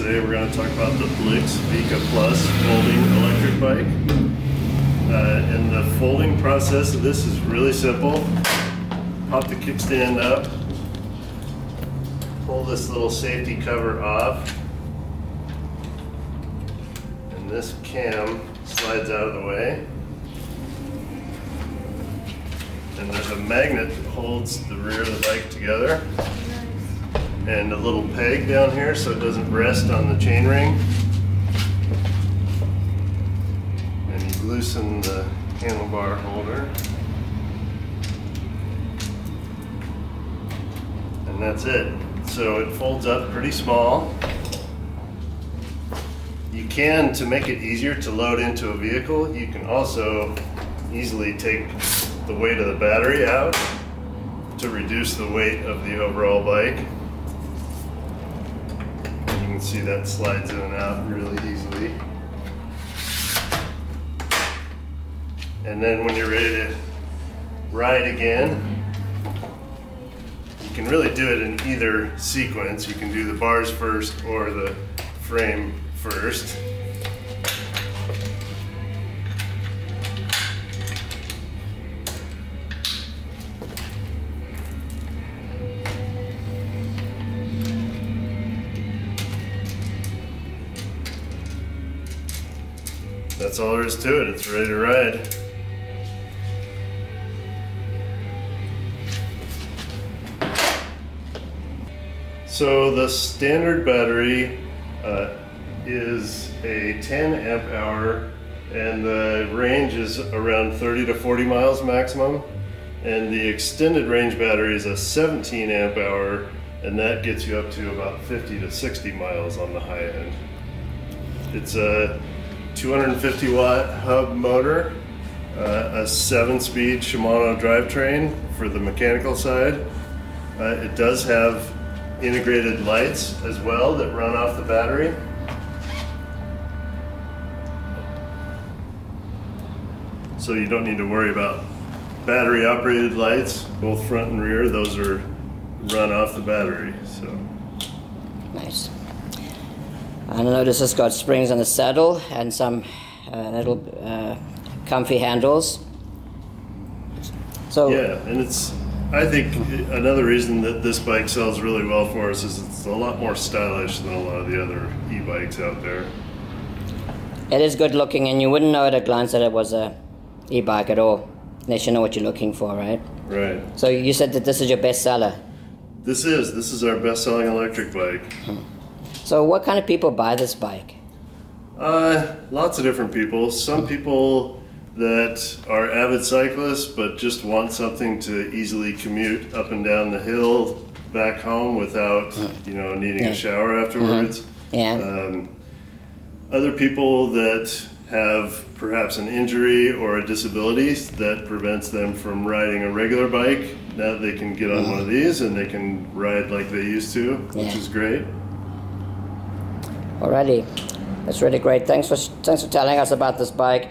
Today we're going to talk about the Blix Vika Plus folding electric bike. Uh, and the folding process of this is really simple. Pop the kickstand up, pull this little safety cover off, and this cam slides out of the way. And there's a magnet that holds the rear of the bike together and a little peg down here so it doesn't rest on the chain ring. And you loosen the handlebar holder. And that's it. So it folds up pretty small. You can, to make it easier to load into a vehicle, you can also easily take the weight of the battery out to reduce the weight of the overall bike can see that slides in and out really easily. And then when you're ready to ride again, you can really do it in either sequence. You can do the bars first or the frame first. That's all there is to it. It's ready to ride. So the standard battery uh, is a 10 amp hour and the range is around 30 to 40 miles maximum. And the extended range battery is a 17 amp hour and that gets you up to about 50 to 60 miles on the high end. It's a 250 watt hub motor, uh, a seven speed Shimano drivetrain for the mechanical side. Uh, it does have integrated lights as well that run off the battery. So you don't need to worry about battery operated lights, both front and rear. Those are run off the battery. So Nice. And I notice it's got springs on the saddle and some uh, little uh, comfy handles. So yeah, and it's I think another reason that this bike sells really well for us is it's a lot more stylish than a lot of the other e-bikes out there. It is good looking, and you wouldn't know at a glance that it was a e-bike at all, unless you know what you're looking for, right? Right. So you said that this is your best seller. This is this is our best-selling electric bike. So what kind of people buy this bike? Uh, lots of different people. Some people that are avid cyclists but just want something to easily commute up and down the hill back home without, you know, needing Yeah. a shower afterwards. Yeah. Um, other people that have perhaps an injury or a disability that prevents them from riding a regular bike. Now they can get on one of these and they can ride like they used to, which Yeah. is great. Alrighty, that's really great. Thanks for thanks for telling us about this bike.